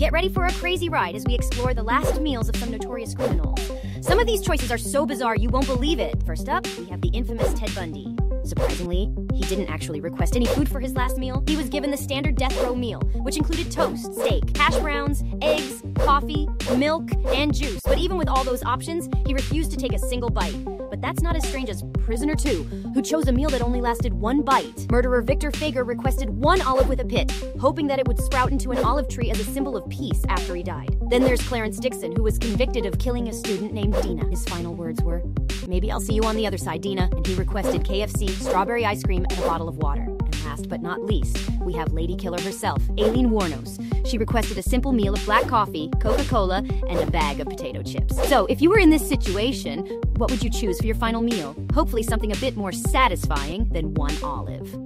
Get ready for a crazy ride as we explore the last meals of some notorious criminals. Some of these choices are so bizarre you won't believe it. First up, we have the infamous Ted Bundy. Surprisingly, he didn't actually request any food for his last meal. He was given the standard death row meal, which included toast, steak, hash browns, eggs, coffee, milk, and juice. But even with all those options, he refused to take a single bite. But that's not as strange as Prisoner 2, who chose a meal that only lasted one bite. Murderer Victor Feguer requested one olive with a pit, hoping that it would sprout into an olive tree as a symbol of peace after he died. Then there's Clarence Dixon, who was convicted of killing a student named Dina. His final words were, Maybe I'll see you on the other side, Dina. And he requested KFC, strawberry ice cream, and a bottle of water. And last but not least, we have Lady Killer herself, Aileen Wuornos. She requested a simple meal of black coffee, Coca Cola, and a bag of potato chips. So, if you were in this situation, what would you choose for your final meal? Hopefully, something a bit more satisfying than one olive.